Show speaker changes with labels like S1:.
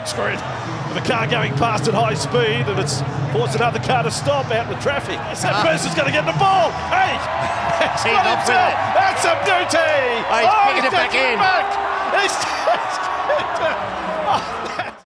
S1: windscreen with a car going past at high speed and it's forced another car to stop out in the traffic. Ah. That person's going to get the ball. Hey, he's
S2: He's
S1: himself. That's a duty.
S2: Oh, he's picking oh, it back in.
S1: Back. He's,